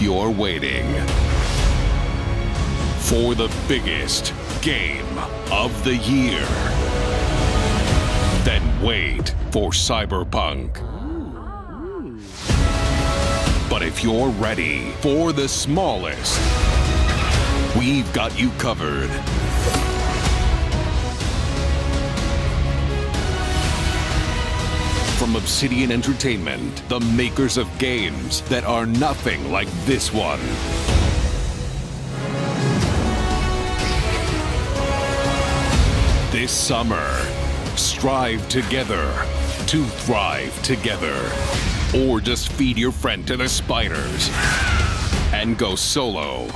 you're waiting for the biggest game of the year, then wait for Cyberpunk. But if you're ready for the smallest, we've got you covered. From Obsidian Entertainment, the makers of games that are nothing like this one. This summer, strive together to thrive together. Or just feed your friend to the spiders and go solo